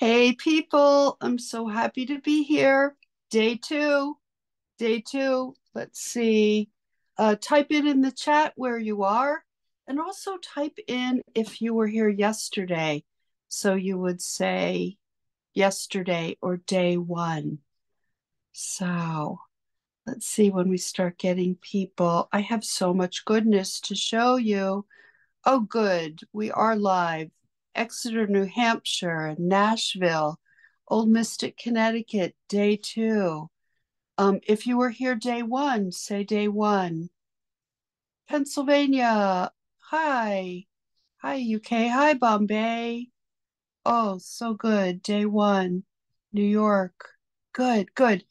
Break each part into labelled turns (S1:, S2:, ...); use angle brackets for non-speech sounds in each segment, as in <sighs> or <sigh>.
S1: Hey, people, I'm so happy to be here. Day two, day two. Let's see. Uh, type it in the chat where you are, and also type in if you were here yesterday. So you would say yesterday or day one. So let's see when we start getting people. I have so much goodness to show you. Oh, good. We are live. Exeter, New Hampshire, Nashville, Old Mystic, Connecticut, day two. Um, if you were here day one, say day one. Pennsylvania, hi. Hi, UK. Hi, Bombay. Oh, so good. Day one. New York. Good, good.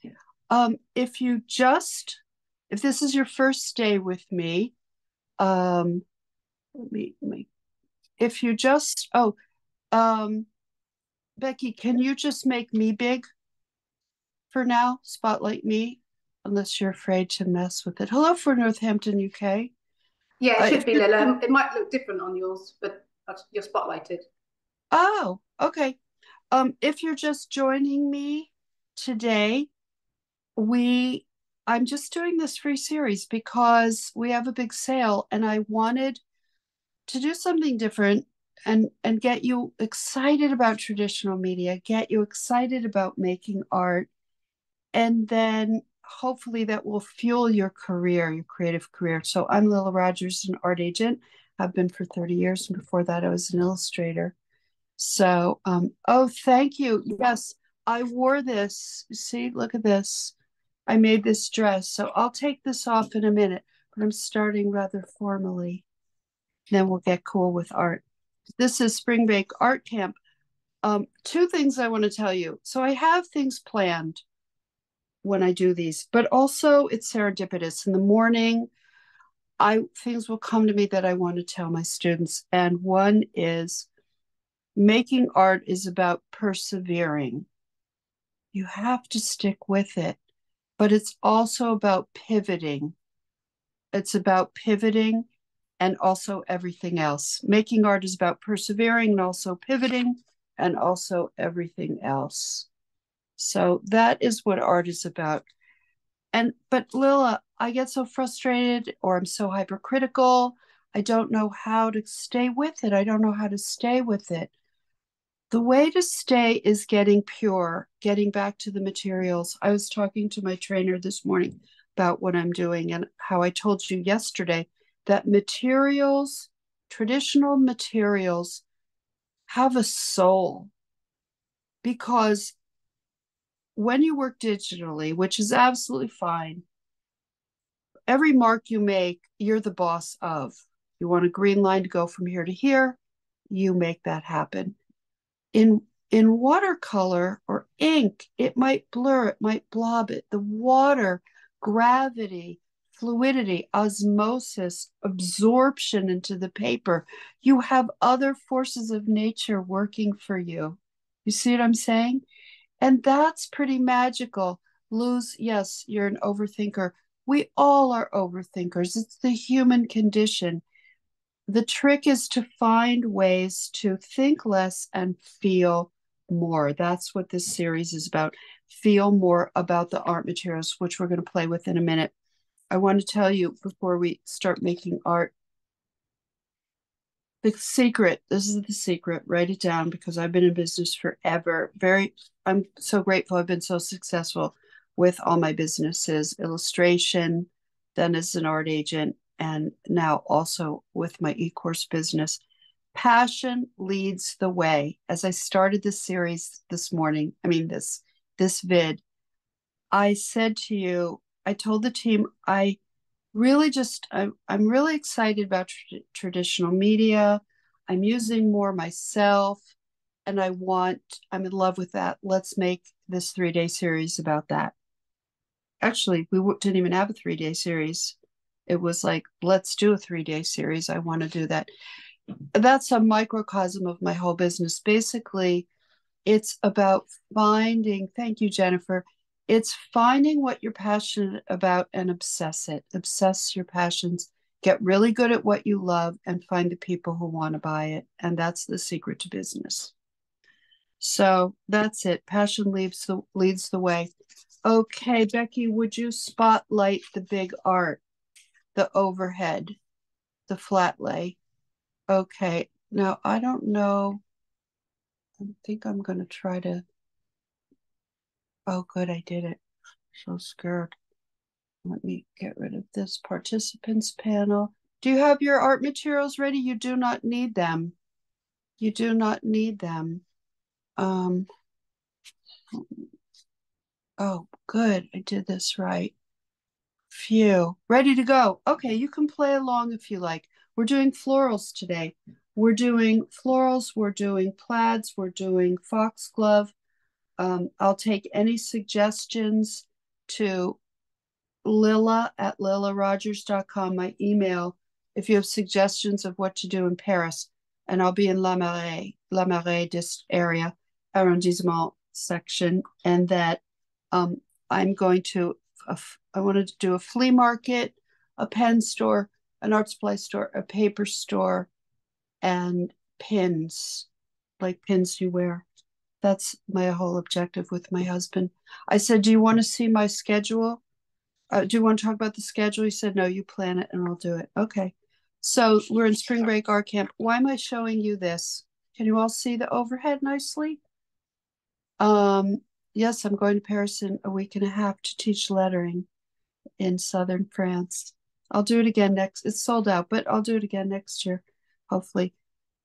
S1: Um, if you just, if this is your first day with me, um, let me, let me if you just oh um becky can you just make me big for now? Spotlight me unless you're afraid to mess with it. Hello for northampton uk
S2: yeah it should uh, be lilla it might look different on yours but you're spotlighted.
S1: Oh okay. Um if you're just joining me today we i'm just doing this free series because we have a big sale and i wanted to do something different and and get you excited about traditional media get you excited about making art and then hopefully that will fuel your career your creative career. So i'm Lilla Rogers an art agent. I've been for 30 years and before that i was an illustrator. So um oh thank you. Yes i wore this. See look at this. I made this dress. So i'll take this off in a minute but i'm starting rather formally then we'll get cool with art. This is Spring Break Art Camp. Um, two things I want to tell you. So I have things planned when I do these, but also it's serendipitous. In the morning, I things will come to me that I want to tell my students. And one is making art is about persevering. You have to stick with it, but it's also about pivoting. It's about pivoting and also everything else. Making art is about persevering and also pivoting and also everything else. So that is what art is about. And but Lilla, I get so frustrated or I'm so hypercritical. I don't know how to stay with it. I don't know how to stay with it. The way to stay is getting pure, getting back to the materials. I was talking to my trainer this morning about what I'm doing and how I told you yesterday that materials, traditional materials, have a soul. Because when you work digitally, which is absolutely fine, every mark you make, you're the boss of. You want a green line to go from here to here, you make that happen. In in watercolor or ink, it might blur, it might blob it. The water, gravity, fluidity, osmosis, absorption into the paper. You have other forces of nature working for you. You see what I'm saying? And that's pretty magical. Luz, yes, you're an overthinker. We all are overthinkers. It's the human condition. The trick is to find ways to think less and feel more. That's what this series is about. Feel more about the art materials, which we're going to play with in a minute. I want to tell you before we start making art. The secret, this is the secret, write it down because I've been in business forever. Very, I'm so grateful I've been so successful with all my businesses, illustration, then as an art agent, and now also with my e-course business. Passion leads the way. As I started this series this morning, I mean this this vid, I said to you, I told the team I really just I'm, I'm really excited about tra- traditional media. I'm using more myself and I want I'm in love with that. Let's make this 3-day series about that. Actually, we didn't even have a 3-day series. It was like let's do a 3-day series. I want to do that. That's a microcosm of my whole business. Basically, it's about finding, thank you Jennifer, it's finding what you're passionate about and obsess it. Obsess your passions. Get really good at what you love and find the people who want to buy it. And that's the secret to business. So that's it. Passion leads the leads the way. Okay, Becky, would you spotlight the big art, the overhead, the flat lay? Okay, now I don't know. I think I'm going to try to. Oh, good, I did it. So scared. Let me get rid of this participants panel. Do you have your art materials ready? You do not need them. You do not need them. Um, oh, good. I did this right. Phew. Ready to go. Okay, you can play along if you like. We're doing florals today. We're doing florals, we're doing plaids, we're doing foxglove. Um, I'll take any suggestions to lilla at lillarogers.com, my email, if you have suggestions of what to do in Paris. And I'll be in La Marais, La Marais this area, arrondissement section. And that um, I'm going to, I wanted to do a flea market, a pen store, an art supply store, a paper store, and pins, like pins you wear. That's my whole objective with my husband. I said, Do you want to see my schedule? Uh, do you want to talk about the schedule? He said, No, you plan it and I'll do it. Okay. So we're in spring break art camp. Why am I showing you this? Can you all see the overhead nicely? Um, yes, I'm going to Paris in a week and a half to teach lettering in southern France. I'll do it again next. It's sold out, but I'll do it again next year, hopefully.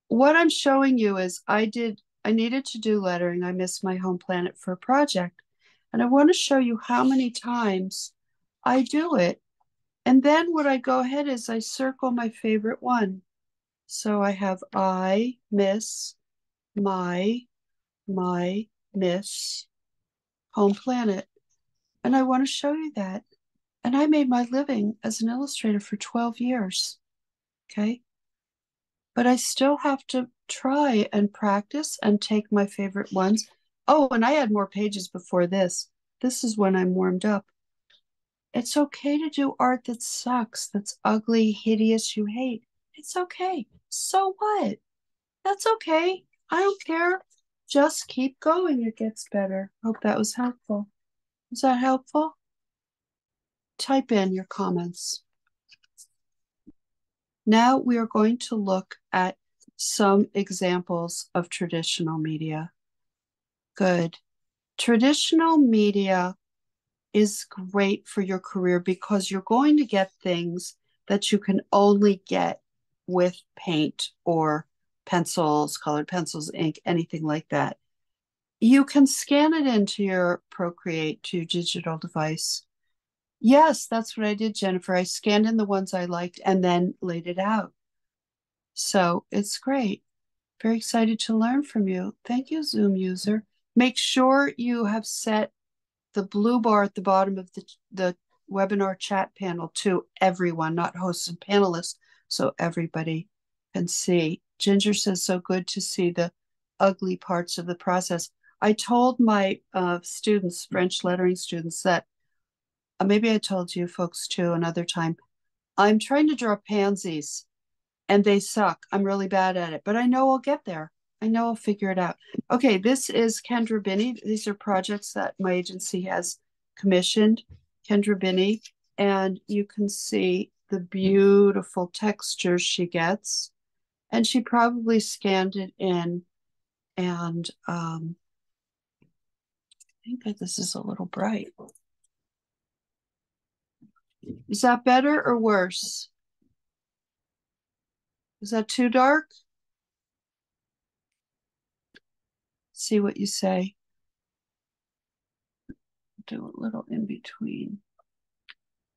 S1: What I'm showing you is I did, I needed to do lettering. I missed my home planet for a project. And I want to show you how many times I do it. And then what I go ahead is I circle my favorite one. So I have I miss my, my, miss home planet. And I want to show you that. And I made my living as an illustrator for 12 years. Okay. But I still have to try and practice and take my favorite ones. Oh, and I had more pages before this. This is when I'm warmed up. It's okay to do art that sucks, that's ugly, hideous, you hate. It's okay. So what? That's okay. I don't care. Just keep going. It gets better. Hope that was helpful. Is that helpful? Type in your comments. Now we are going to look at some examples of traditional media. Good. Traditional media is great for your career because you're going to get things that you can only get with paint or pencils, colored pencils, ink, anything like that. You can scan it into your Procreate to digital device. Yes, that's what I did, Jennifer. I scanned in the ones I liked and then laid it out. So it's great. Very excited to learn from you. Thank you, Zoom user. Make sure you have set the blue bar at the bottom of the, the webinar chat panel to everyone, not hosts and panelists, so everybody can see. Ginger says, so good to see the ugly parts of the process. I told my uh, students, French lettering students, that maybe I told you folks too another time. I'm trying to draw pansies and they suck. I'm really bad at it, but I know I'll get there. I know I'll figure it out. Okay, this is Kendra Binney. These are projects that my agency has commissioned. Kendra Binney, and you can see the beautiful textures she gets and she probably scanned it in and um, I think that this is a little bright. Is that better or worse? Is that too dark? See what you say. Do a little in between.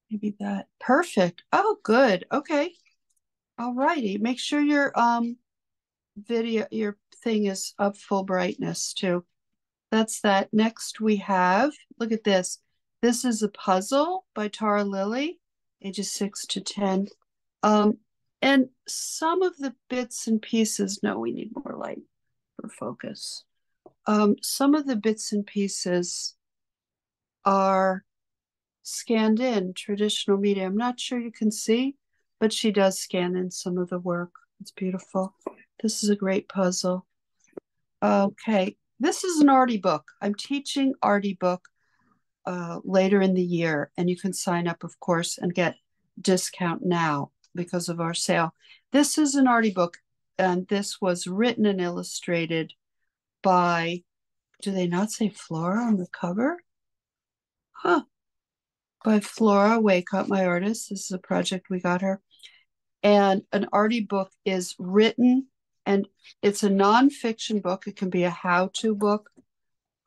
S1: Maybe that. Perfect. Oh, good. Okay. All righty. Make sure your um video your thing is up full brightness too. That's that. Next we have, look at this. This is a puzzle by Tara Lilly, ages six to 10. Um, and some of the bits and pieces, no, we need more light for focus. Um, some of the bits and pieces are scanned in traditional media. I'm not sure you can see, but she does scan in some of the work. It's beautiful. This is a great puzzle. Okay, this is an arty book. I'm teaching arty book uh, later in the year, and you can sign up, of course, and get discount now because of our sale. This is an arty book, and this was written and illustrated by, do they not say Flora on the cover? Huh. By Flora Waycott, my artist. This is a project we got her. And an arty book is written and it's a nonfiction book. It can be a how-to book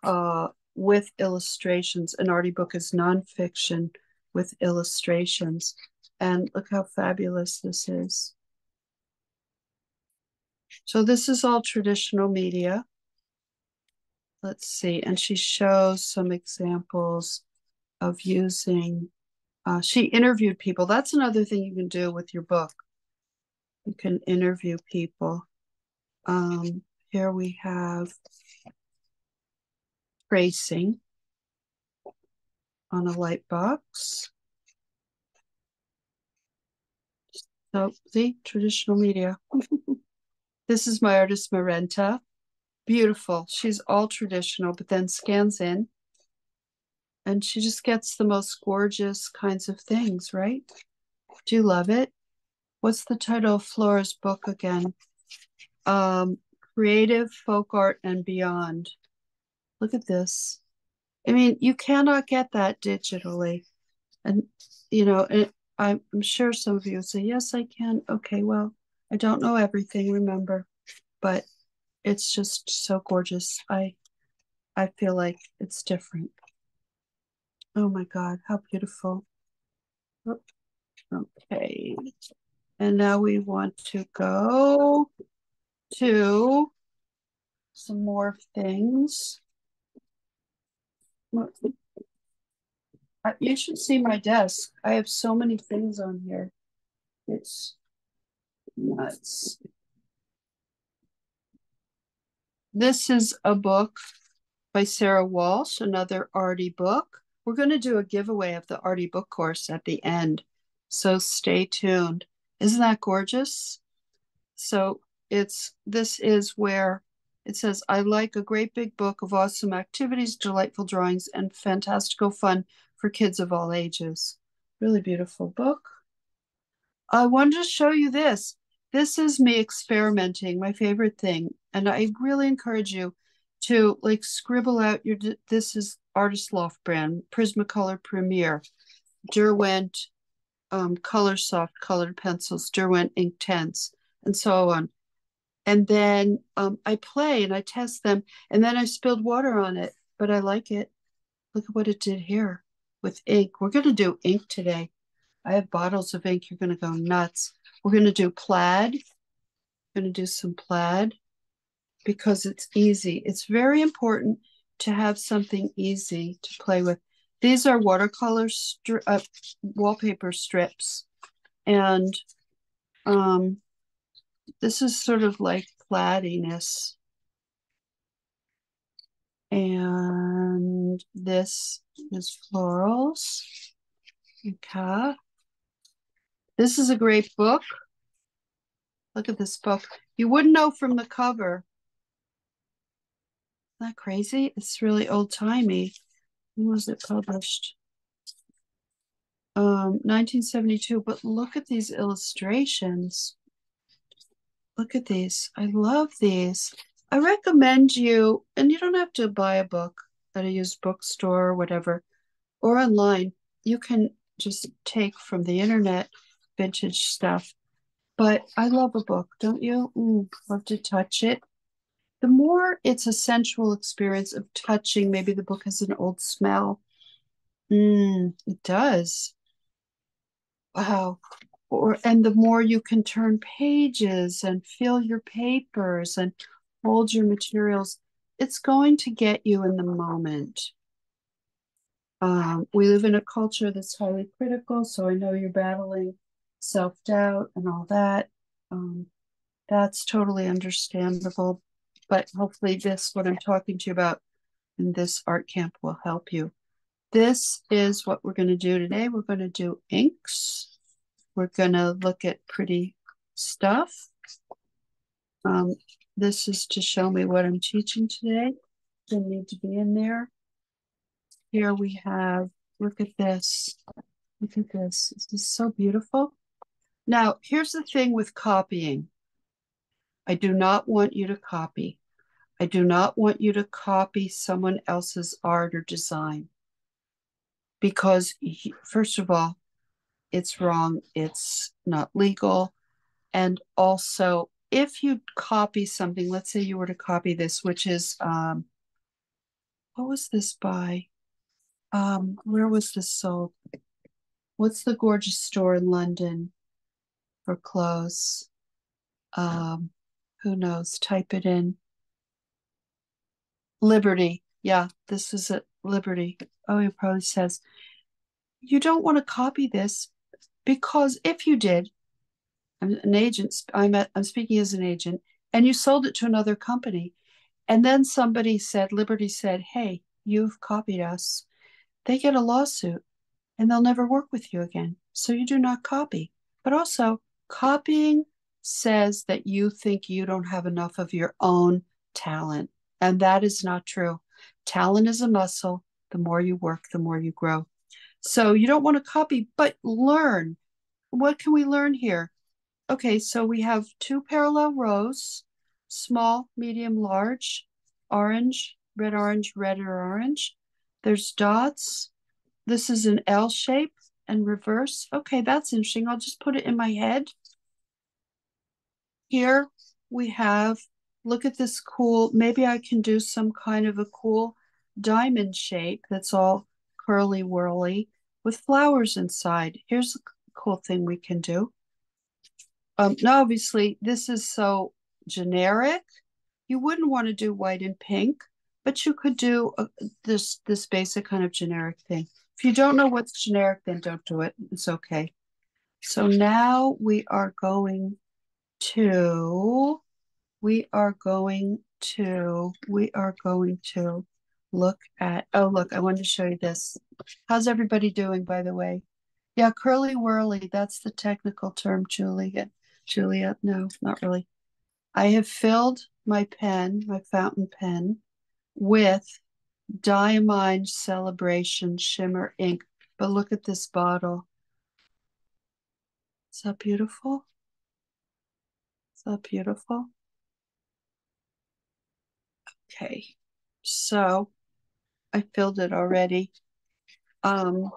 S1: uh, with illustrations. An arty book is nonfiction with illustrations. And look how fabulous this is. So this is all traditional media. Let's see. And she shows some examples of using, uh, she interviewed people. That's another thing you can do with your book. You can interview people. Um, here we have tracing on a light box. So see, traditional media. <laughs> this is my artist Marenta. Beautiful. She's all traditional, but then scans in and she just gets the most gorgeous kinds of things, right? Do you love it? What's the title of Flora's book again? Um, Creative Folk Art and Beyond. Look at this. I mean, you cannot get that digitally. And, you know, it, I'm sure some of you say, yes, I can. Okay, well, I don't know everything, remember, but it's just so gorgeous. I I feel like it's different. Oh my God, how beautiful. Oh, okay. And now we want to go to some more things. You should see my desk. I have so many things on here. It's nuts. This is a book by Sarah Walsh, another arty book. We're going to do a giveaway of the arty book course at the end. So stay tuned. Isn't that gorgeous? So it's this is where it says, I like a great big book of awesome activities, delightful drawings, and fantastical fun for kids of all ages. Really beautiful book. I wanted to show you this. This is me experimenting, my favorite thing. And I really encourage you to like scribble out your, this is Artist Loft brand, Prismacolor Premier, Derwent um, Color Soft colored pencils, Derwent Ink Inktense, and so on and then um, I play and I test them, and then I spilled water on it, but I like it. Look at what it did here with ink. We're going to do ink today. I have bottles of ink. You're going to go nuts. We're going to do plaid. We're going to do some plaid because it's easy. It's very important to have something easy to play with. These are watercolor stri uh, wallpaper strips. And um, this is sort of like plaidiness. And this is florals. Okay. This is a great book. Look at this book. You wouldn't know from the cover. Isn't that crazy? It's really old timey. When was it published? Um, 1972. But look at these illustrations. Look at these. I love these. I recommend you, and you don't have to buy a book at a used bookstore or whatever, or online. You can just take from the internet vintage stuff. But I love a book, don't you? Mm, love to touch it. The more it's a sensual experience of touching, maybe the book has an old smell. Mm, it does. Wow or and the more you can turn pages and fill your papers and hold your materials it's going to get you in the moment. Um, we live in a culture that's highly critical so i know you're battling self-doubt and all that. Um, that's totally understandable but hopefully this what i'm talking to you about in this art camp will help you. This is what we're going to do today. We're going to do inks we're going to look at pretty stuff. Um, this is to show me what I'm teaching today. didn't need to be in there. Here we have, look at this. Look at this. This is so beautiful. Now, here's the thing with copying. I do not want you to copy. I do not want you to copy someone else's art or design because, first of all, it's wrong, it's not legal. And also, if you copy something, let's say you were to copy this, which is, um, what was this by? Um, where was this sold? What's the gorgeous store in London for clothes? Um, who knows? Type it in. Liberty. Yeah, this is at Liberty. Oh, he probably says, you don't want to copy this because if you did, I'm an agent, I'm, a, I'm speaking as an agent, and you sold it to another company, and then somebody said, Liberty said, hey, you've copied us, they get a lawsuit and they'll never work with you again. So you do not copy. But also, copying says that you think you don't have enough of your own talent. And that is not true. Talent is a muscle. The more you work, the more you grow. So you don't want to copy, but learn. What can we learn here? Okay, so we have two parallel rows, small, medium, large, orange, red, orange, red or orange. There's dots. This is an L shape and reverse. Okay, that's interesting. I'll just put it in my head. Here we have look at this cool, maybe I can do some kind of a cool diamond shape that's all curly whirly with flowers inside. Here's a cool thing we can do. Um, now, obviously, this is so generic. You wouldn't want to do white and pink, but you could do a, this this basic kind of generic thing. If you don't know what's generic, then don't do it. It's okay. So now we are going to we are going to, we are going to look at, oh, look, I wanted to show you this. How's everybody doing, by the way? Yeah, curly whirly, that's the technical term, Julia. Julia, no, not really. I have filled my pen, my fountain pen, with Diamine Celebration Shimmer ink. But look at this bottle. Is that beautiful? Is that beautiful? Okay, so I filled it already. Um,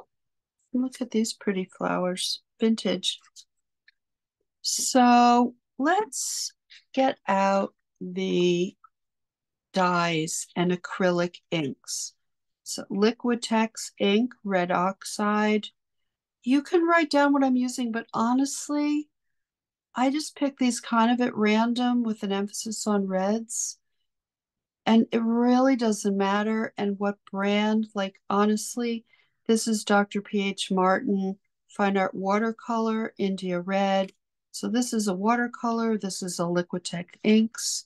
S1: look at these pretty flowers, vintage. So let's get out the dyes and acrylic inks. So Liquitex ink, red oxide. You can write down what I'm using, but honestly, I just pick these kind of at random with an emphasis on reds and it really doesn't matter and what brand like honestly this is dr ph martin fine art watercolor india red. So this is a watercolor this is a liquitex inks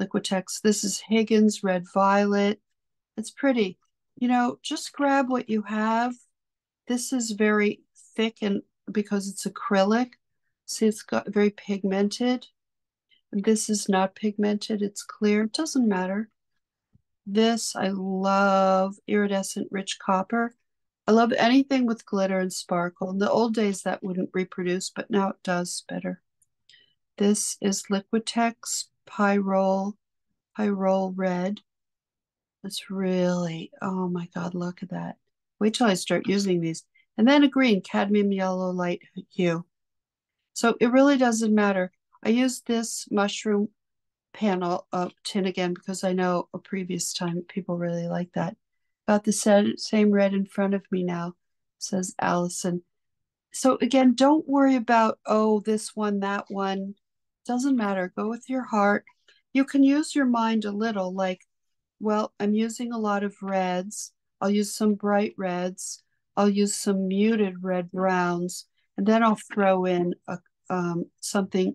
S1: liquitex this is higgins red violet. It's pretty. You know just grab what you have. This is very thick and because it's acrylic see it's got very pigmented. This is not pigmented it's clear it doesn't matter this, I love iridescent rich copper. I love anything with glitter and sparkle. In the old days, that wouldn't reproduce, but now it does better. This is Liquitex Pyrrole, Pyrrole Red. It's really, oh my God, look at that. Wait till I start using these. And then a green, cadmium yellow light hue. So it really doesn't matter. I use this mushroom panel of tin again because I know a previous time people really like that. About the same red in front of me now, says Allison. So again, don't worry about, oh, this one, that one. Doesn't matter. Go with your heart. You can use your mind a little, like, well, I'm using a lot of reds. I'll use some bright reds. I'll use some muted red browns, and then I'll throw in a, um, something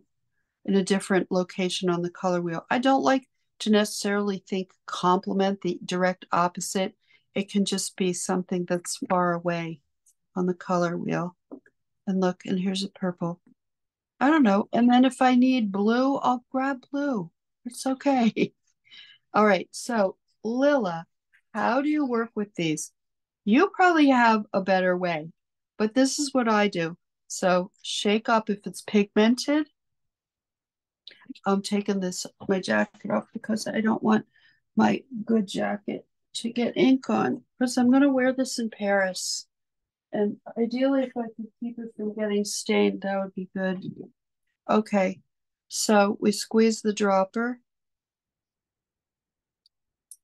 S1: in a different location on the color wheel. I don't like to necessarily think complement the direct opposite. It can just be something that's far away on the color wheel. And look, and here's a purple. I don't know. And then if I need blue, I'll grab blue. It's okay. <laughs> All right. So Lilla, how do you work with these? You probably have a better way, but this is what I do. So shake up if it's pigmented. I'm taking this my jacket off because I don't want my good jacket to get ink on because I'm going to wear this in Paris. And ideally, if I could keep it from getting stained, that would be good. Okay, so we squeeze the dropper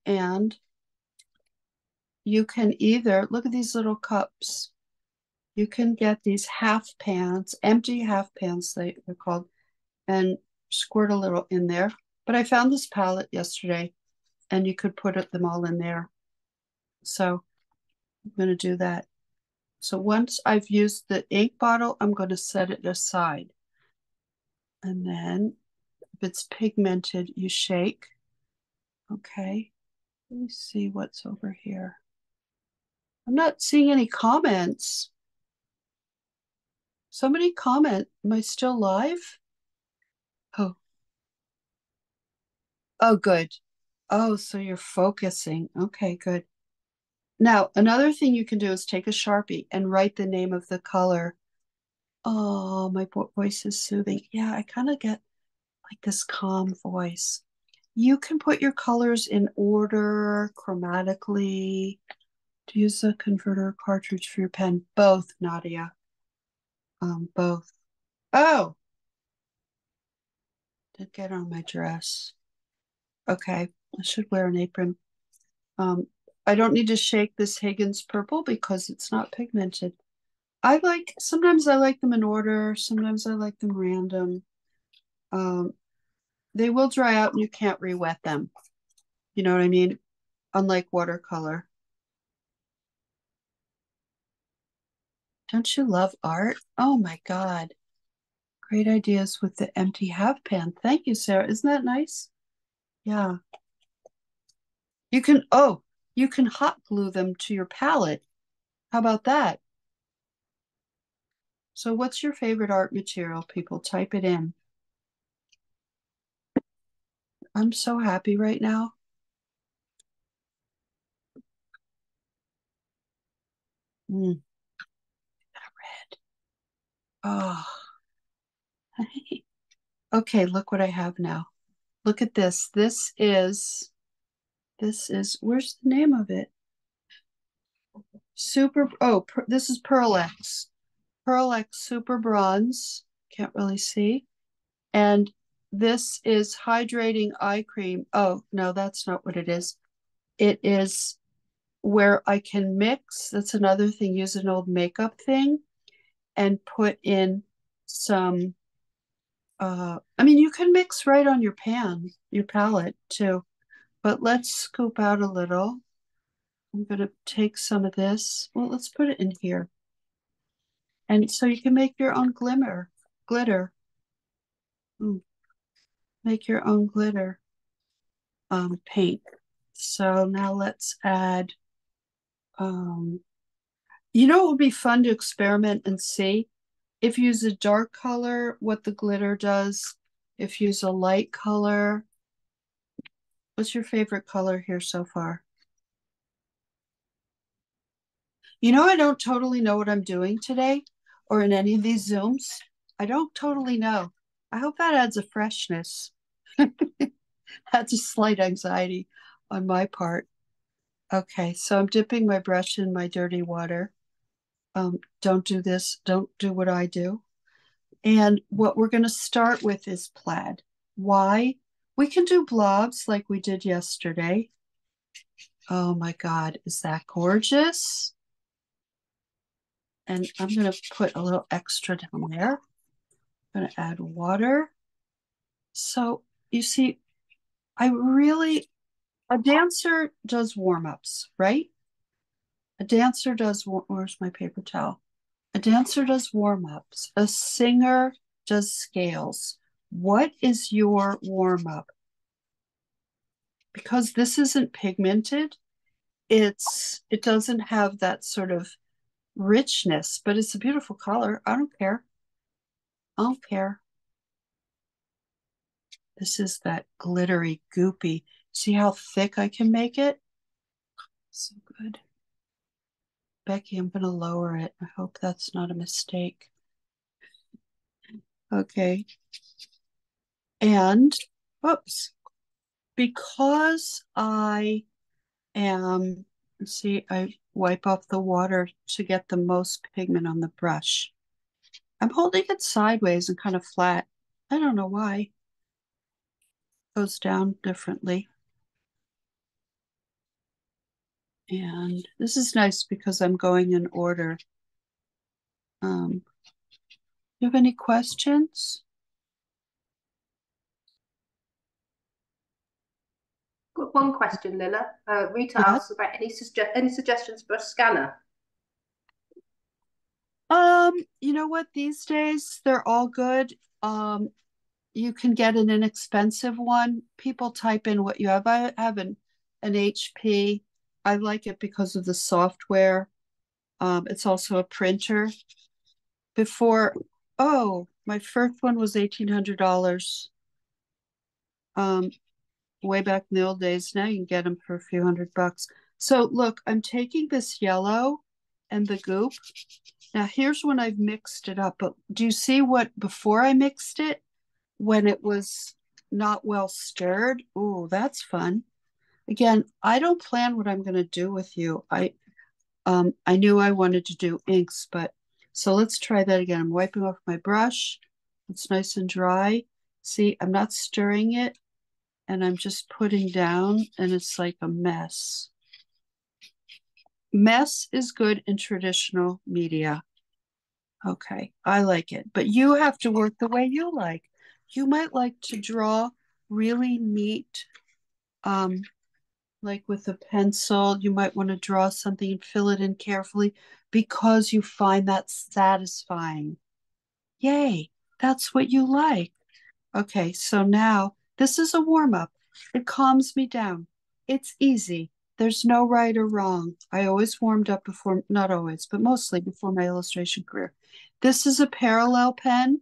S1: and you can either look at these little cups. You can get these half pans, empty half pans, they, they're called, and squirt a little in there. But I found this palette yesterday and you could put them all in there. So I'm going to do that. So once I've used the ink bottle, I'm going to set it aside. And then if it's pigmented, you shake. Okay. Let me see what's over here. I'm not seeing any comments. Somebody comment, am I still live? Oh. Oh, good. Oh, so you're focusing. Okay, good. Now, another thing you can do is take a Sharpie and write the name of the color. Oh, my voice is soothing. Yeah, I kind of get like this calm voice. You can put your colors in order chromatically. To use a converter cartridge for your pen. Both, Nadia. Um, both. Oh, get on my dress. Okay, I should wear an apron. Um, I don't need to shake this Higgins purple because it's not pigmented. I like, sometimes I like them in order, sometimes I like them random. Um, they will dry out and you can't re-wet them. You know what I mean? Unlike watercolor. Don't you love art? Oh my God. Great ideas with the empty half pan. Thank you, Sarah. Isn't that nice? Yeah. You can, oh, you can hot glue them to your palette. How about that? So what's your favorite art material, people? Type it in. I'm so happy right now. Mm. Red. Oh. Okay, look what I have now. Look at this. This is, this is, where's the name of it? Super, oh, per, this is Pearl Ex. Pearl Ex Super Bronze. Can't really see. And this is hydrating eye cream. Oh, no, that's not what it is. It is where I can mix. That's another thing. Use an old makeup thing and put in some uh, I mean, you can mix right on your pan, your palette too, but let's scoop out a little. I'm going to take some of this. Well, let's put it in here. And so you can make your own glimmer, glitter. Mm. Make your own glitter um, paint. So now let's add, um, you know, it would be fun to experiment and see if you use a dark color, what the glitter does. If you use a light color, what's your favorite color here so far? You know, I don't totally know what I'm doing today or in any of these Zooms. I don't totally know. I hope that adds a freshness. <laughs> That's a slight anxiety on my part. Okay, so I'm dipping my brush in my dirty water um, don't do this, don't do what I do. And what we're going to start with is plaid. Why? We can do blobs like we did yesterday. Oh my God, is that gorgeous? And I'm going to put a little extra down there. I'm going to add water. So you see, I really, a dancer does warm ups, right? A dancer does, where's my paper towel? A dancer does warm ups. A singer does scales. What is your warm up? Because this isn't pigmented, it's it doesn't have that sort of richness, but it's a beautiful color. I don't care. I don't care. This is that glittery, goopy. See how thick I can make it? So good. Becky, I'm going to lower it. I hope that's not a mistake. Okay. And, whoops, because I am, see, I wipe off the water to get the most pigment on the brush. I'm holding it sideways and kind of flat. I don't know why. Goes down differently. And this is nice because I'm going in order. Um, you have any questions?
S2: Got one question, Lilla. Uh, Rita yeah. asks about any suge any suggestions for a scanner.
S1: Um, you know what? These days they're all good. Um, you can get an inexpensive one. People type in what you have. I have an an HP. I like it because of the software. Um, it's also a printer. Before, oh, my first one was eighteen hundred dollars. Um, way back in the old days. Now you can get them for a few hundred bucks. So look, I'm taking this yellow and the goop. Now here's when I've mixed it up. But do you see what before I mixed it, when it was not well stirred? Oh, that's fun. Again, I don't plan what I'm going to do with you. I um I knew I wanted to do inks, but so let's try that again. I'm wiping off my brush. It's nice and dry. See, I'm not stirring it and I'm just putting down and it's like a mess. Mess is good in traditional media. Okay, I like it. But you have to work the way you like. You might like to draw really neat, um, like with a pencil. You might want to draw something and fill it in carefully because you find that satisfying. Yay, that's what you like. Okay, so now this is a warm up. It calms me down. It's easy. There's no right or wrong. I always warmed up before, not always, but mostly before my illustration career. This is a parallel pen.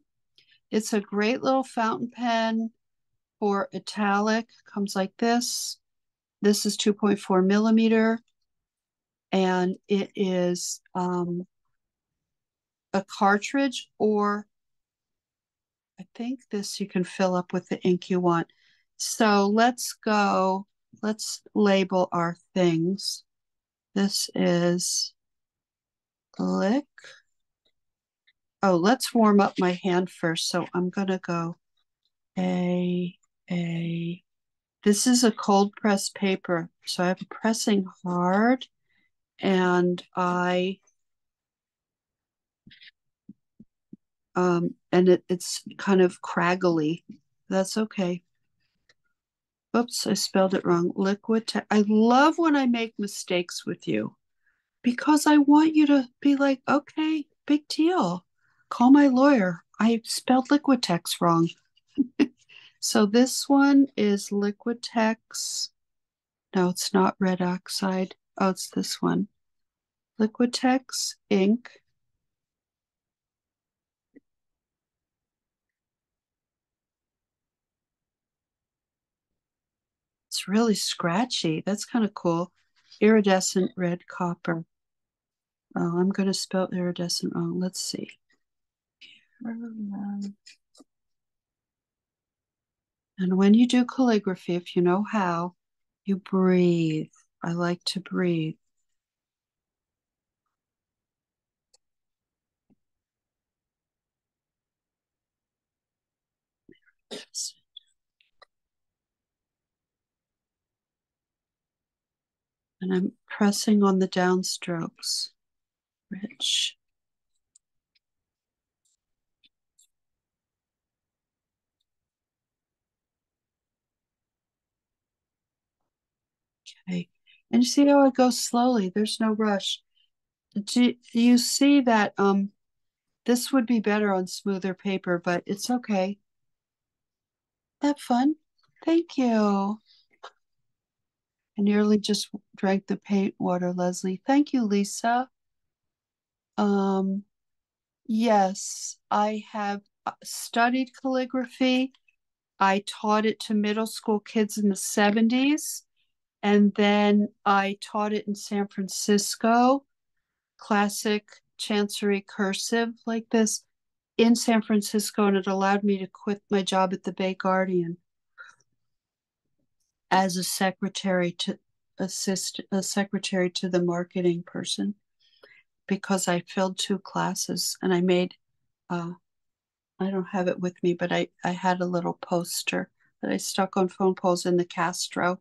S1: It's a great little fountain pen for italic. Comes like this. This is 2.4 millimeter. And it is um, a cartridge or I think this you can fill up with the ink you want. So let's go, let's label our things. This is lick. Oh, let's warm up my hand first. So I'm going to go A, A. This is a cold press paper. So I'm pressing hard and I um, and it, it's kind of craggly. That's okay. Oops, I spelled it wrong. Liquid. I love when I make mistakes with you because I want you to be like, okay, big deal. Call my lawyer. I spelled Liquitex wrong. <laughs> so this one is Liquitex. No, it's not red oxide. Oh, it's this one. Liquitex ink It's really scratchy. That's kind of cool. Iridescent red copper. Oh, I'm going to spell iridescent wrong. Let's see. Um, And when you do calligraphy, if you know how, you breathe. I like to breathe. And I'm pressing on the downstrokes. Rich. Okay, and you see how it goes slowly. There's no rush. Do you see that um, this would be better on smoother paper, but it's okay. That fun? Thank you. I nearly just drank the paint water, Leslie. Thank you, Lisa. Um, yes, I have uh, studied calligraphy I taught it to middle school kids in the 70s. And then I taught it in San Francisco, classic chancery cursive like this in San Francisco. And it allowed me to quit my job at the Bay Guardian as a secretary to assist a secretary to the marketing person because I filled two classes and I made uh, I don't have it with me, but I, I had a little poster that I stuck on phone poles in the Castro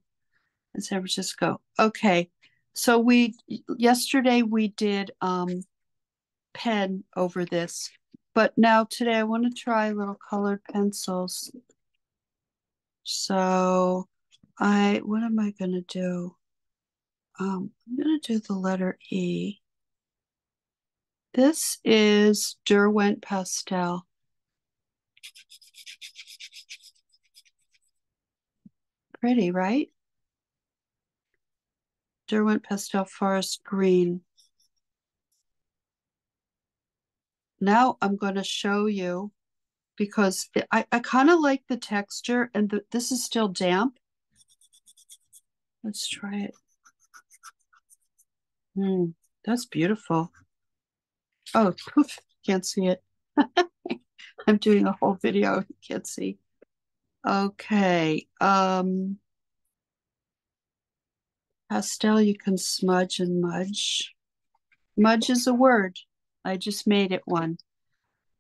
S1: in San Francisco. Okay. So we yesterday we did um pen over this, but now today I want to try little colored pencils. So I what am I gonna do? Um, I'm gonna do the letter E. This is Derwent Pastel. Pretty, right? Derwent Pastel Forest Green. Now I'm going to show you because I, I kind of like the texture and the, this is still damp. Let's try it. Hmm, that's beautiful. Oh, poof, can't see it. <laughs> I'm doing a whole video, you can't see. Okay. Um, pastel you can smudge and mudge. Mudge is a word. I just made it one.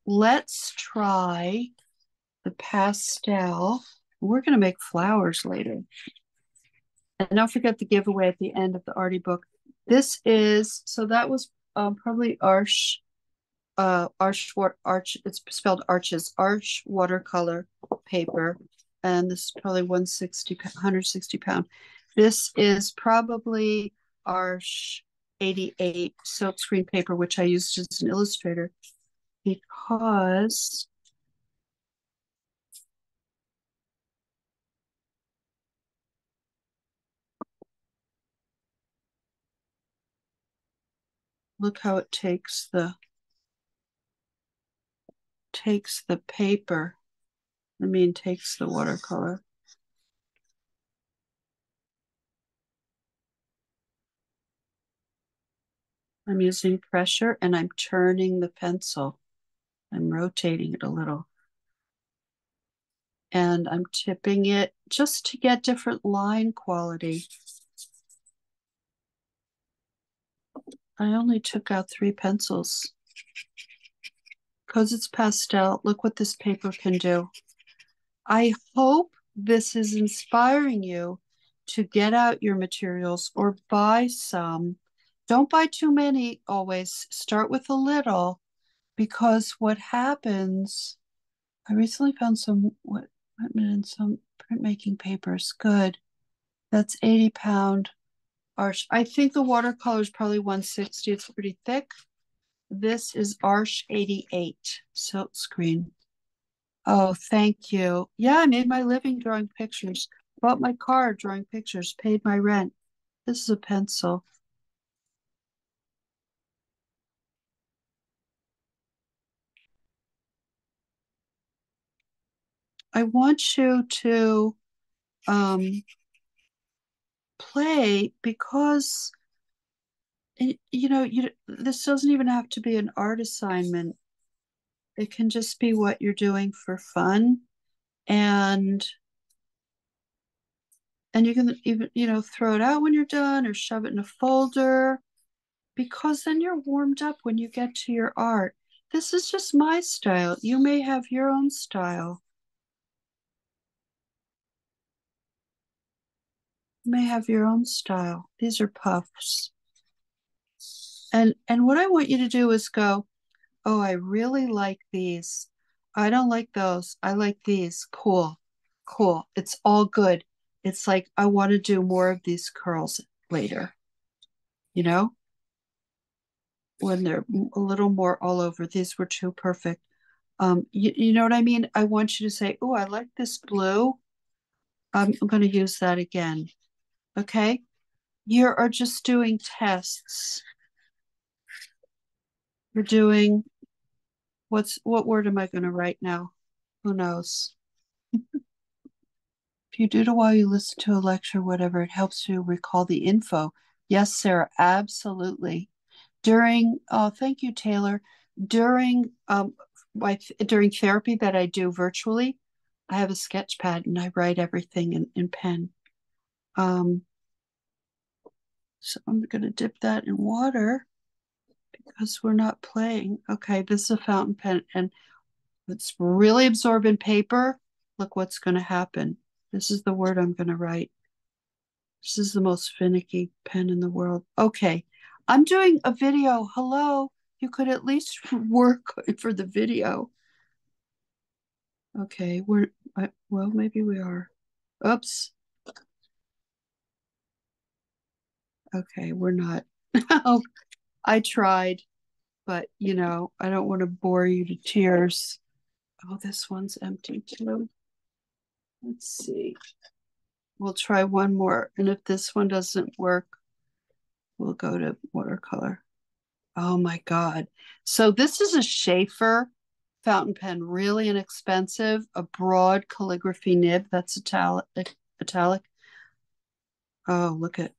S1: Let's try the pastel. We're going to make flowers later. And don't forget the giveaway at the end of the Arty book. This is, so that was um, probably Arches uh arch arch it's spelled arches arch watercolor paper and this is probably 160 160 pound this is probably arch 88 silk screen paper which i used as an illustrator because look how it takes the takes the paper, I mean, takes the watercolor. I'm using pressure and I'm turning the pencil. I'm rotating it a little. And I'm tipping it just to get different line quality. I only took out three pencils because it's pastel, look what this paper can do. I hope this is inspiring you to get out your materials or buy some. Don't buy too many always. Start with a little because what happens, I recently found some what in some printmaking papers. Good. That's 80 pound arch. I think the watercolor is probably 160. It's pretty thick. This is Arch 88 silk screen. Oh, thank you. Yeah, I made my living drawing pictures, bought my car drawing pictures, paid my rent. This is a pencil. I want you to um, play because you know, you this doesn't even have to be an art assignment. It can just be what you're doing for fun, and and you can even you know throw it out when you're done or shove it in a folder, because then you're warmed up when you get to your art. This is just my style. You may have your own style. You may have your own style. These are puffs. And and what I want you to do is go, oh, I really like these. I don't like those. I like these. Cool. Cool. It's all good. It's like I want to do more of these curls later. You know? When they're a little more all over. These were too perfect. Um, you, you know what I mean? I want you to say, oh, I like this blue. I'm, I'm going to use that again. Okay? You are just doing tests You're doing what's what word am I going to write now? Who knows? <laughs> If you doodle while you listen to a lecture, whatever, it helps you recall the info. Yes, Sarah, absolutely. During, oh, thank you, Taylor. During um, my during therapy that I do virtually, I have a sketch pad and I write everything in, in pen. Um, so I'm going to dip that in water because we're not playing. Okay, this is a fountain pen and it's really absorbent paper. Look what's going to happen. This is the word I'm going to write. This is the most finicky pen in the world. Okay, I'm doing a video. Hello, you could at least <laughs> work for the video. Okay, we're, well, maybe we are. Oops. Okay, we're not. <laughs> I tried, but you know, I don't want to bore you to tears. Oh, this one's empty too. Let's see. We'll try one more. And if this one doesn't work, we'll go to watercolor. Oh my God. So this is a Sheaffer fountain pen, really inexpensive, a broad calligraphy nib. That's italic. italic. Oh, look at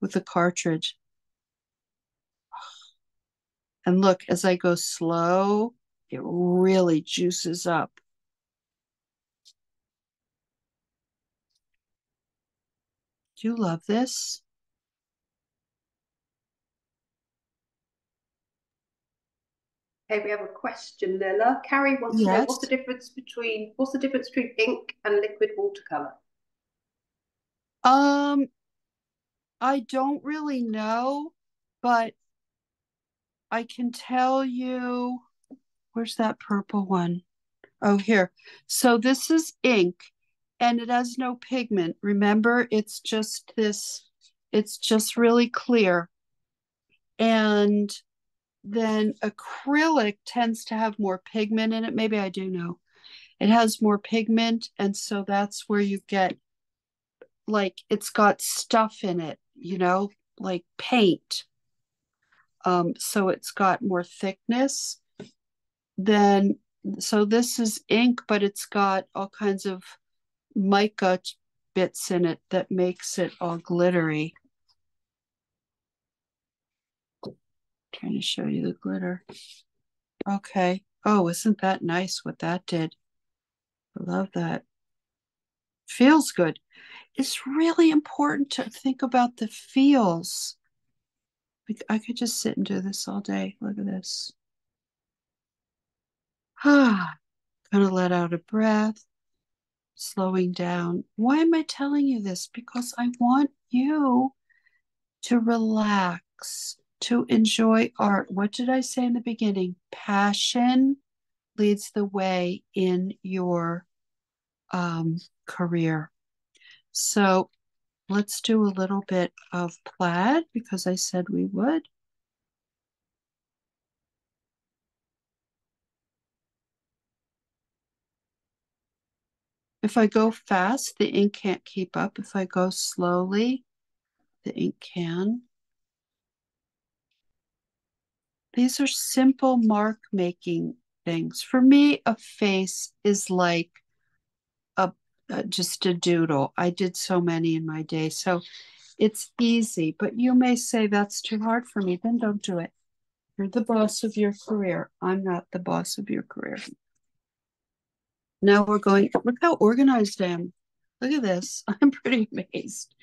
S1: with the cartridge. And look, as I go slow, it really juices up. Do you love this?
S2: Okay, we have a question, Lilla. Carrie wants yes. to know what's the difference between what's the difference between ink and liquid watercolor?
S1: Um, I don't really know, but I can tell you. Where's that purple one? Oh, here. So this is ink, and it has no pigment. Remember, it's just this. It's just really clear, and then acrylic tends to have more pigment in it. Maybe I do know. It has more pigment. And so that's where you get like it's got stuff in it, you know, like paint. Um, so it's got more thickness. Then, so this is ink, but it's got all kinds of mica bits in it that makes it all glittery. Trying to show you the glitter. Okay. Oh, isn't that nice what that did? I love that. Feels good. It's really important to think about the feels. I could just sit and do this all day. Look at this. <sighs> Ah, gonna let out a breath, slowing down. Why am I telling you this? Because I want you to relax to enjoy art. What did I say in the beginning? Passion leads the way in your um, career. So let's do a little bit of plaid because I said we would. If I go fast, the ink can't keep up. If I go slowly, the ink can. These are simple mark making things. For me, a face is like uh, just a doodle. I did so many in my day. So it's easy, but you may say that's too hard for me. Then don't do it. You're the boss of your career. I'm not the boss of your career. Now we're going, look how organized I am. Look at this. <laughs> I'm pretty amazed.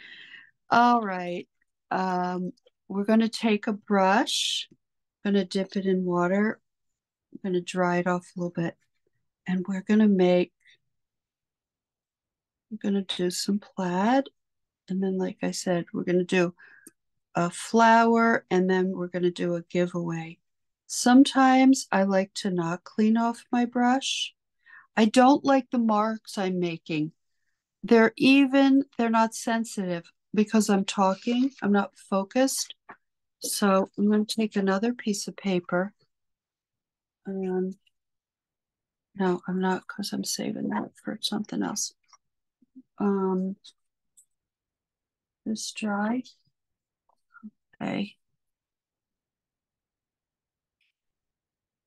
S1: All right. Um, we're going to take a brush going to dip it in water. Going to dry it off a little bit. And we're going to make, we're going to do some plaid. And then, like I said, we're going to do a flower and then we're going to do a giveaway. Sometimes I like to not clean off my brush. I don't like the marks I'm making. They're even, they're not sensitive because I'm talking, I'm not focused. So I'm going to take another piece of paper. And no, I'm not because I'm saving that for something else. Um, this dry. Okay.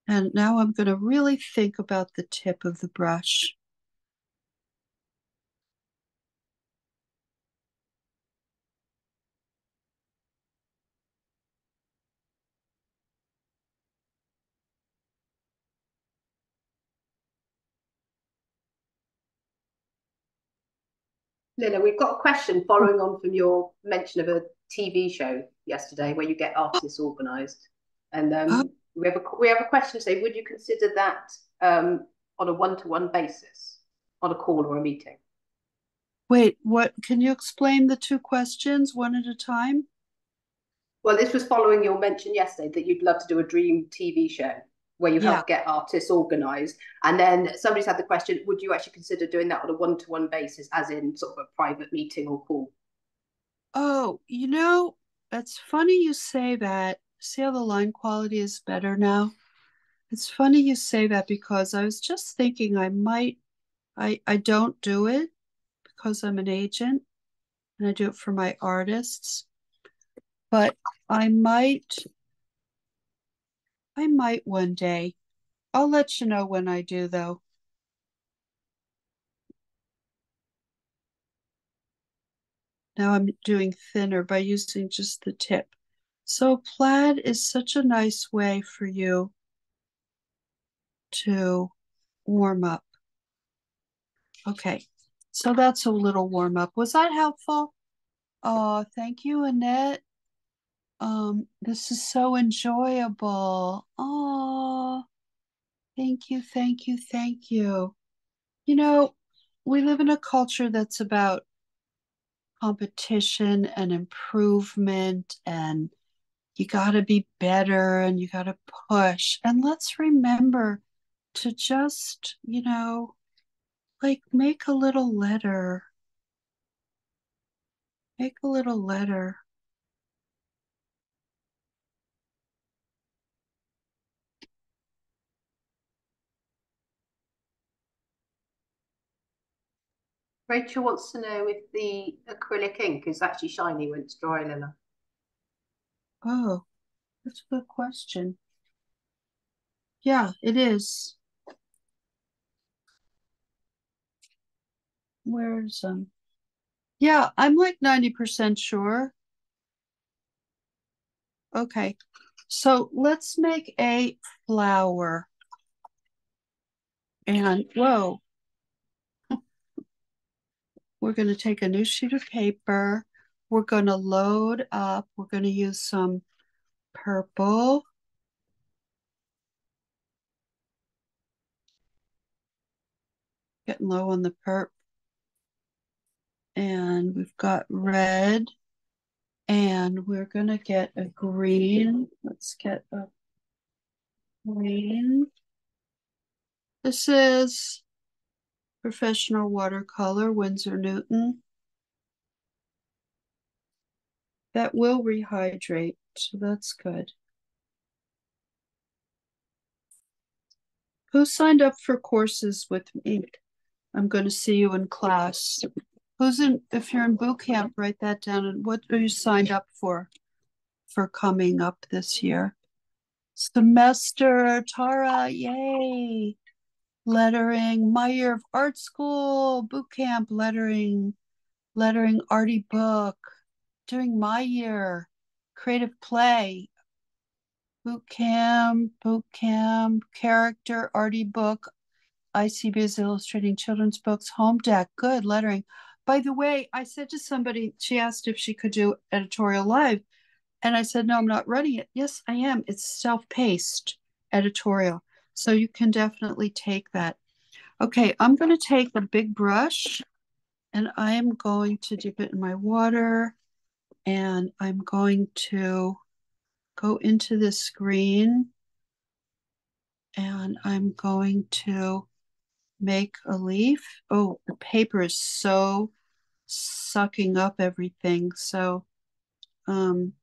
S1: And now I'm going to really think about the tip of the brush.
S2: Lilla, we've got a question following on from your mention of a TV show yesterday where you get artists organised. And um, oh. we have a we have a question to say, would you consider that um, on a one-to-one basis, on a call or a meeting?
S1: Wait, what can you explain the two questions one at a time?
S2: Well, this was following your mention yesterday that you'd love to do a dream TV show where you yeah. help get artists organized. And then somebody's had the question, would you actually consider doing that on a one-to-one basis, as in sort of a private meeting or call?
S1: Oh, you know, it's funny you say that. See how the line quality is better now? It's funny you say that because I was just thinking I might I I don't do it because I'm an agent and I do it for my artists. But I might I might one day. I'll let you know when I do though. Now I'm doing thinner by using just the tip. So plaid is such a nice way for you to warm up. Okay, so that's a little warm up. Was that helpful? Oh, thank you, Annette. Um, this is so enjoyable. Oh, thank you, thank you, thank you. You know, we live in a culture that's about competition and improvement and you got to be better and you got to push. And let's remember to just, you know, like make a little letter. Make a little letter.
S2: Rachel wants to know if the acrylic ink is actually shiny when it's dry, Lilla.
S1: Oh, that's a good question. Yeah, it is. Where's um yeah, I'm like 90% sure. Okay, so let's make a flower. And whoa, we're going to take a new sheet of paper. We're going to load up. We're going to use some purple. Getting low on the perp. And we've got red. And we're going to get a green. Let's get a green. This is Professional Watercolor, Winsor Newton. That will rehydrate, so that's good. Who signed up for courses with me? I'm going to see you in class. Who's in, if you're in boot camp, write that down. And what are you signed up for, for coming up this year? Semester, Tara, yay lettering, my year of art school, boot camp, lettering, lettering, arty book, doing my year, creative play, boot camp, boot camp, character, arty book, ICB is illustrating children's books, home deck, good lettering. By the way, I said to somebody, she asked if she could do editorial live. And I said, no, I'm not running it. Yes, I am. It's self paced editorial. So you can definitely take that. Okay, I'm going to take a big brush and I am going to dip it in my water and I'm going to go into the screen and I'm going to make a leaf. Oh, the paper is so sucking up everything. So um,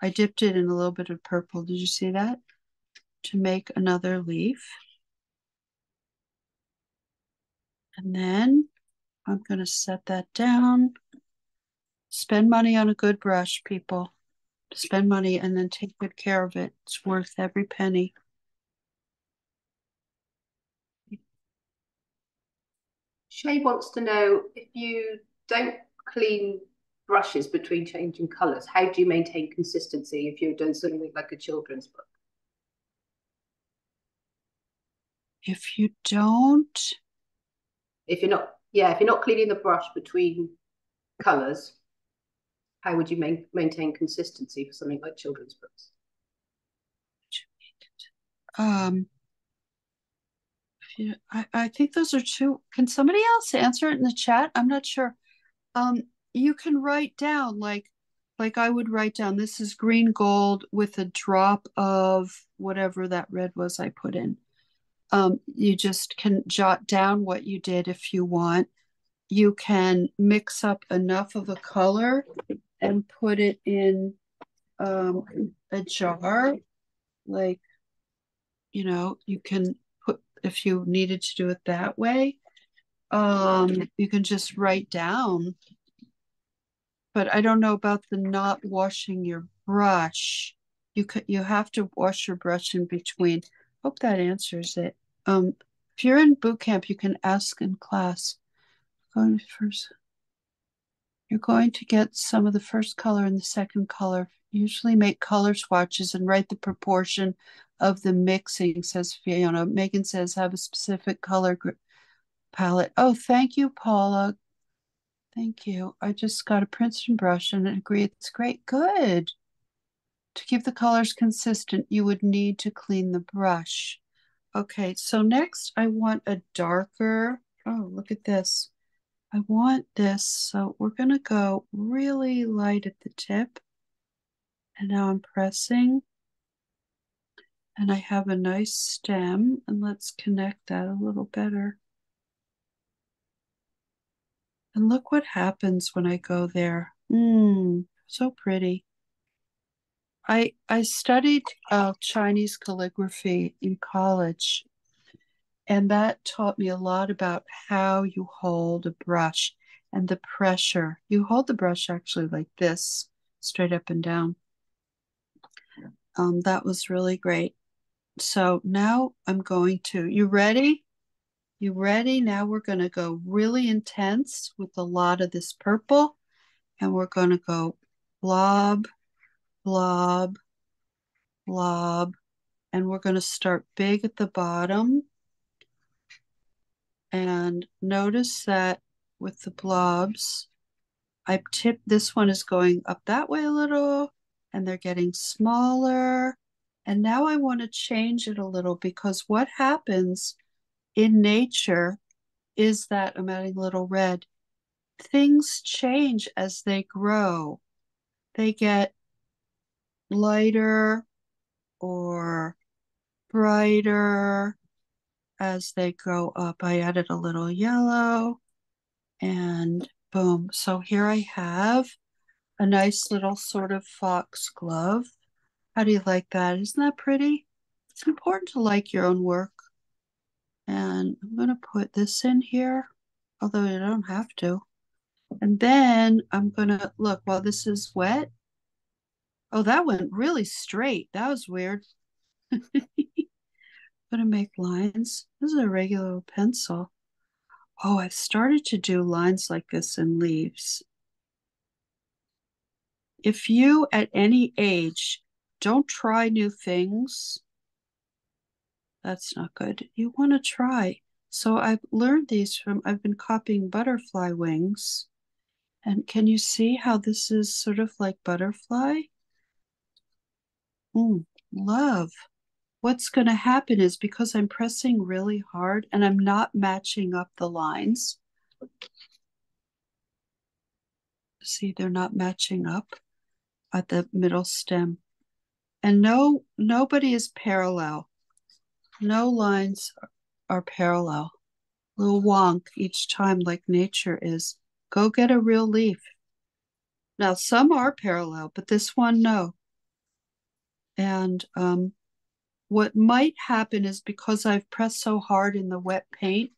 S1: I dipped it in a little bit of purple. Did you see that? To make another leaf. And then I'm going to set that down. Spend money on a good brush, people. Spend money and then take good care of it. It's worth every penny.
S2: Shay wants to know if you don't clean brushes between changing colours, how do you maintain consistency if you're doing something like a children's book?
S1: If you don't,
S2: if you're not Yeah, if you're not cleaning the brush between colours, how would you main, maintain consistency for something like children's books?
S1: Um, I, I think those are two. Can somebody else answer it in the chat? I'm not sure. Um, you can write down like like I would write down this is green gold with a drop of whatever that red was I put in. Um, you just can jot down what you did if you want. You can mix up enough of a color and put it in um, a jar. Like, you know, you can put, if you needed to do it that way, um, you can just write down. But I don't know about the not washing your brush. You could, you have to wash your brush in between. Hope that answers it. Um, if you're in boot camp, you can ask in class. Going first. You're going to get some of the first color and the second color. Usually make color swatches and write the proportion of the mixing, says Fiona. Megan says have a specific color palette. Oh, thank you, Paula. Thank you. I just got a Princeton brush and I agree it's great. Good. To keep the colors consistent, you would need to clean the brush. Okay, so next I want a darker, oh, look at this. I want this, so we're gonna go really light at the tip. And now I'm pressing. And I have a nice stem, and let's connect that a little better. And look what happens when I go there. Mmm, so pretty. I I studied uh, Chinese calligraphy in college, and that taught me a lot about how you hold a brush and the pressure. You hold the brush actually like this, straight up and down. Um, that was really great. So now I'm going to, you ready? You ready? Now we're going to go really intense with a lot of this purple. And we're going to go blob, blob, blob. And we're going to start big at the bottom. And notice that with the blobs, I tip this one is going up that way a little and they're getting smaller. And now I want to change it a little because what happens in nature is that I'm adding little red. Things change as they grow. They get lighter or brighter as they go up. I added a little yellow and boom. So here I have a nice little sort of foxglove. How do you like that? Isn't that pretty? It's important to like your own work. And I'm going to put this in here, although you don't have to. And then I'm going to look while this is wet. Oh, that went really straight. That was weird. <laughs> To make lines. This is a regular pencil. Oh, I've started to do lines like this in leaves. If you at any age don't try new things, that's not good. You want to try. So I've learned these from, I've been copying butterfly wings. And can you see how this is sort of like butterfly? Mm, love. What's going to happen is because I'm pressing really hard and I'm not matching up the lines. See, they're not matching up at the middle stem. And no, nobody is parallel. No lines are parallel. Little wonk each time like nature is. Go get a real leaf. Now, some are parallel, but this one, no. And um, what might happen is because I've pressed so hard in the wet paint,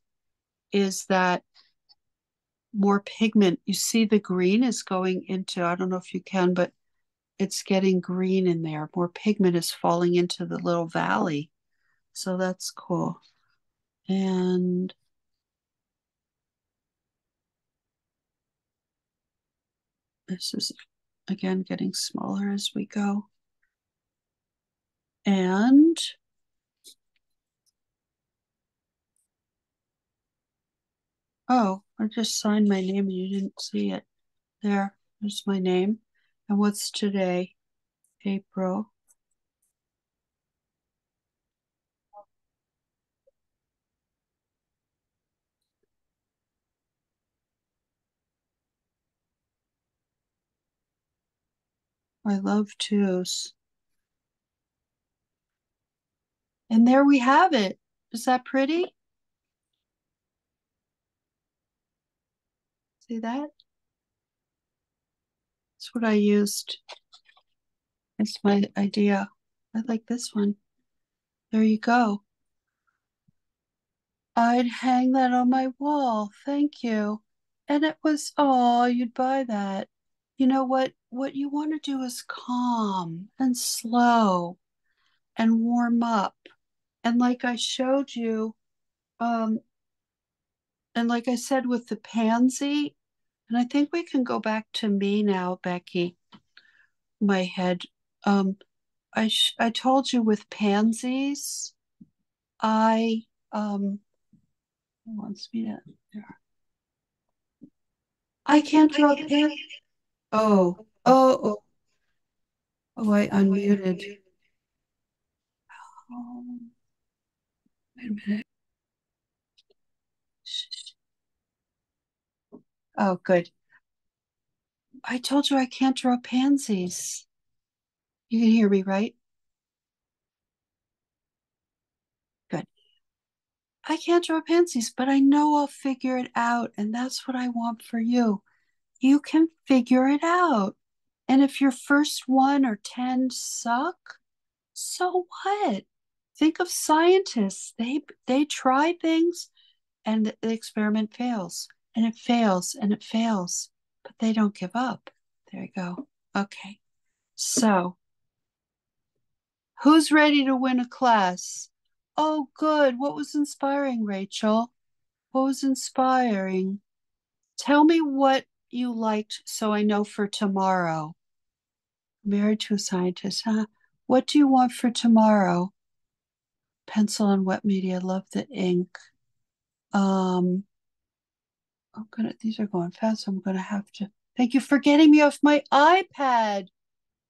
S1: is that more pigment. You see, the green is going into, I don't know if you can, but it's getting green in there. More pigment is falling into the little valley. So that's cool. And this is again getting smaller as we go. And Oh, I just signed my name and you didn't see it. There, there's my name. And what's today? April. I love twos. And there we have it. Is that pretty? See that? That's what I used. It's my idea. I like this one. There you go. I'd hang that on my wall. Thank you. And it was, oh, you'd buy that. You know what? What you want to do is calm and slow and warm up. And like I showed you, um, and like I said with the pansy, and I think we can go back to me now, Becky. My head. Um, I sh- I told you with pansies, I um wants me to there. I can't draw pan. Oh, oh, oh, oh! I unmuted. Oh, wait a minute. Oh, good. I told you I can't draw pansies. You can hear me, right? Good. I can't draw pansies, but I know I'll figure it out. And that's what I want for you. You can figure it out. And if your first one or 10 suck, so what? Think of scientists. They they try things and the experiment fails and it fails and it fails, but they don't give up. There you go. Okay. So, who's ready to win a class? Oh, good. What was inspiring, Rachel? What was inspiring? Tell me what you liked so I know for tomorrow. Married to a scientist, huh? What do you want for tomorrow? Pencil and wet media. Love the ink. Um, I'm gonna. These are going fast. I'm gonna have to. Thank you for getting me off my iPad.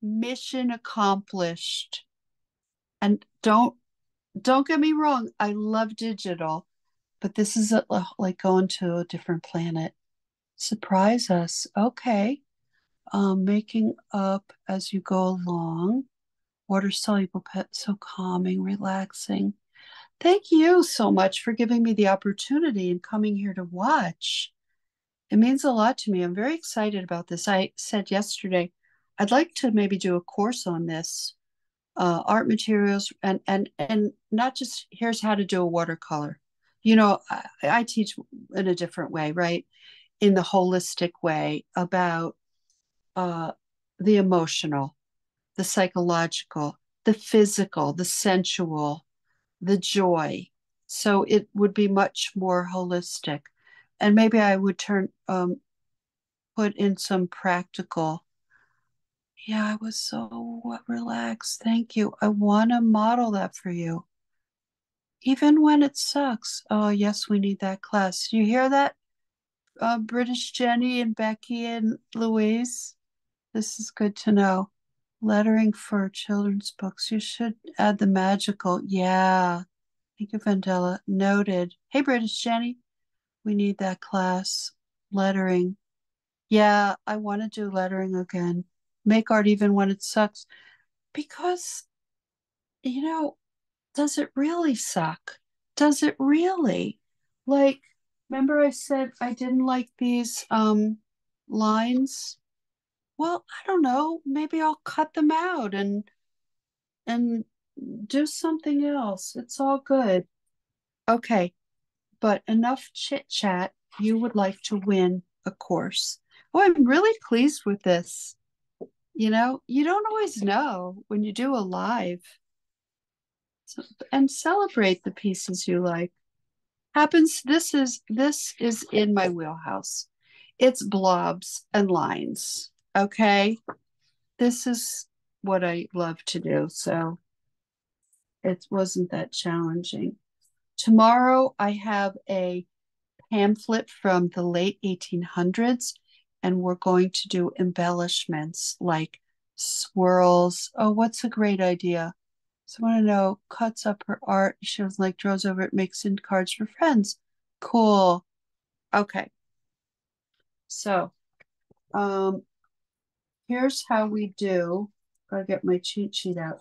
S1: Mission accomplished. And don't don't get me wrong. I love digital, but this is a, like going to a different planet. Surprise us. Okay. Um, making up as you go along. Water soluble pet, so calming, relaxing. Thank you so much for giving me the opportunity and coming here to watch. It means a lot to me. I'm very excited about this. I said yesterday, I'd like to maybe do a course on this, uh, art materials, and and and not just here's how to do a watercolor. You know, I, I teach in a different way, right? In the holistic way about uh, the emotional, the psychological, the physical, the sensual, the joy. So it would be much more holistic. And maybe I would turn, um, put in some practical. Yeah, I was so relaxed. Thank you. I want to model that for you. Even when it sucks. Oh, yes, we need that class. You hear that? Uh, British Jenny and Becky and Louise. This is good to know. Lettering for children's books. You should add the magical. Yeah. Thank you, Vandella. Noted. Hey, British Jenny. We need that class. Lettering. Yeah, I want to do lettering again. Make art even when it sucks. Because, you know, does it really suck? Does it really? Like, remember I said I didn't like these um lines? Well, I don't know. Maybe I'll cut them out and and do something else. It's all good. Okay, but enough chit chat. You would like to win a course. Oh, I'm really pleased with this. You know, you don't always know when you do a live. So, and celebrate the pieces you like. Happens this is this is in my wheelhouse. It's blobs and lines. Okay. This is what I love to do. So it wasn't that challenging. Tomorrow I have a pamphlet from the late 1800s, and we're going to do embellishments like swirls. Oh, what's a great idea? Someone I know cuts up her art. She was like draws over it, makes in cards for friends. Cool. Okay. So, um, here's how we do. Gotta get my cheat sheet out.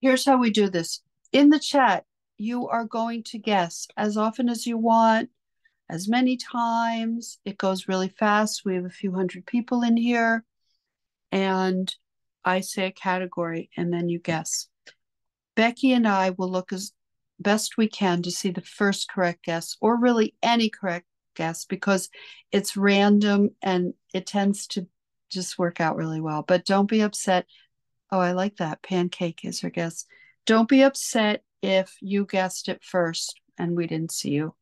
S1: Here's how we do this. In the chat, you are going to guess as often as you want, as many times. It goes really fast. We have a few hundred people in here. And I say a category and then you guess. Becky and I will look as best we can to see the first correct guess or really any correct guess because it's random and it tends to just work out really well. But don't be upset. Oh, I like that. Pancake is her guess. Don't be upset if you guessed it first and we didn't see you.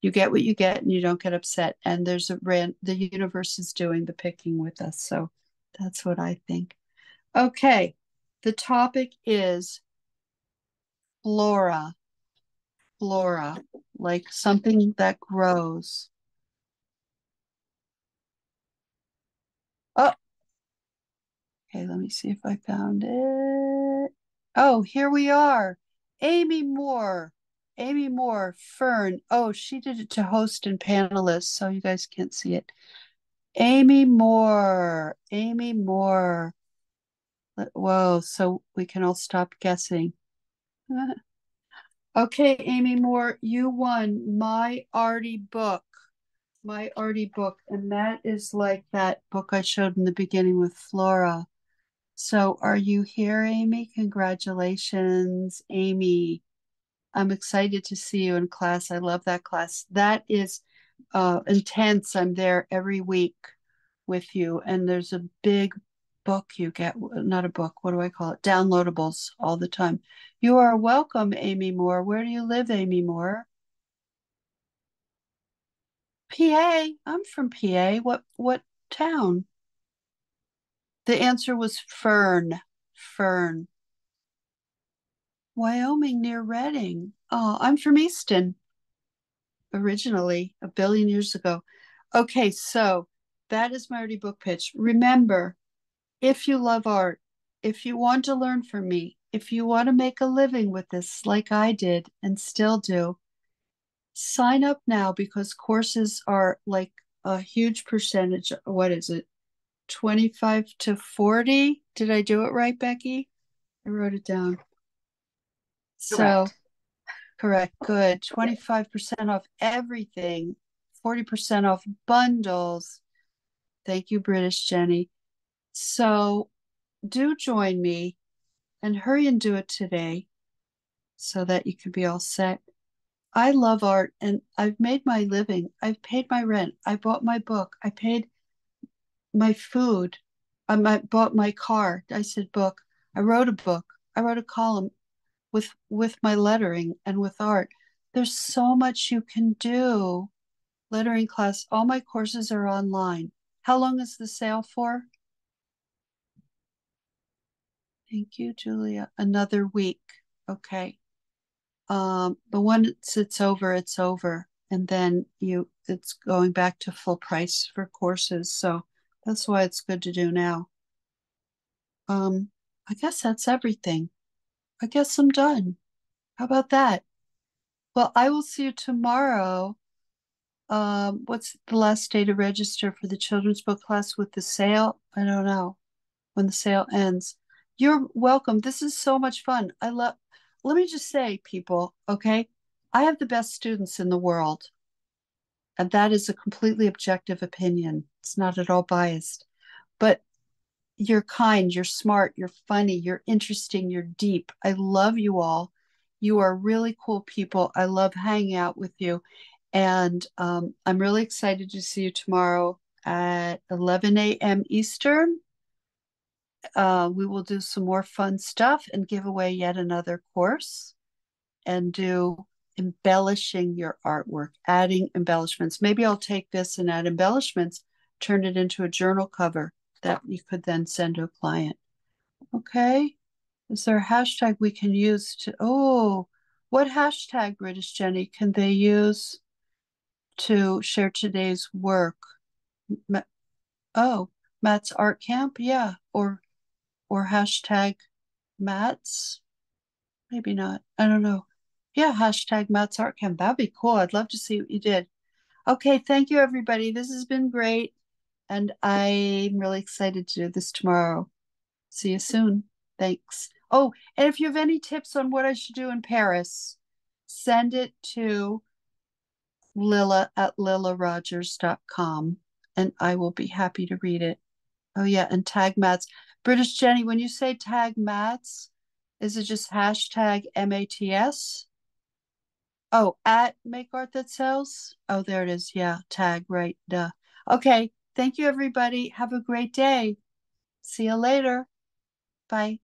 S1: You get what you get and you don't get upset. And there's a ran the universe is doing the picking with us. So that's what I think. Okay. The topic is flora. Flora, like something that grows. Oh, okay. Let me see if I found it. Oh, here we are. Amy Moore. Amy Moore, Fern. Oh, she did it to host and panelists, so you guys can't see it. Amy Moore. Amy Moore. Whoa, so we can all stop guessing. <laughs> okay, Amy Moore, you won my Arty book. My Arty book. And that is like that book I showed in the beginning with Flora. So are you here, Amy? Congratulations, Amy. I'm excited to see you in class. I love that class. That is uh, intense. I'm there every week with you. And there's a big book you get, not a book, what do I call it? Downloadables all the time. You are welcome, Amy Moore. Where do you live, Amy Moore? PA. I'm from PA. What what town? The answer was Fern. Fern. Wyoming near Reading. Oh, I'm from Easton originally a billion years ago. Okay, so that is my Arty book pitch. Remember, if you love art, if you want to learn from me, if you want to make a living with this like I did and still do, sign up now because courses are like a huge percentage. What is it? 25 to 40? Did I do it right, Becky? I wrote it down. Correct. So, correct. Good. 25% off everything, 40% off bundles. Thank you, British Jenny. So do join me and hurry and do it today so that you can be all set. I love art and I've made my living. I've paid my rent. I bought my book. I paid my food. I bought my car. I said book. I wrote a book. I wrote a column with with my lettering and with art. There's so much you can do. Lettering class. All my courses are online. How long is the sale for? Thank you, Julia. Another week. Okay. Um, but once it's over, it's over. And then you it's going back to full price for courses. So that's why it's good to do now. Um, I guess that's everything. I guess I'm done. How about that? Well, I will see you tomorrow. Um, what's the last day to register for the children's book class with the sale? I don't know when the sale ends. You're welcome. This is so much fun. I love, let me just say, people, okay, I have the best students in the world. And that is a completely objective opinion. It's not at all biased. But you're kind, you're smart, you're funny, you're interesting, you're deep. I love you all. You are really cool people. I love hanging out with you. And um, I'm really excited to see you tomorrow at 11 a.m. Eastern uh, we will do some more fun stuff and give away yet another course and do embellishing your artwork, adding embellishments. Maybe I'll take this and add embellishments, turn it into a journal cover that you could then send to a client. Okay. Is there a hashtag we can use to? Oh, what hashtag, British Jenny, can they use? to share today's work. Oh, MATS art camp, yeah, or or hashtag MATS. Maybe not. I don't know. Yeah, hashtag MATS art camp. That'd be cool. I'd love to see what you did. Okay, thank you, everybody. This has been great. And I'm really excited to do this tomorrow. See you soon. Thanks. Oh, and if you have any tips on what I should do in Paris, send it to lilla at lillarogers.com and I will be happy to read it. Oh, yeah, and tag Mats. British Jenny, when you say tag Mats, is it just hashtag MATS? Oh, at Make Art That Sells? Oh, there it is. Yeah, tag, right. Duh. Okay. Thank you, everybody. Have a great day. See you later. Bye.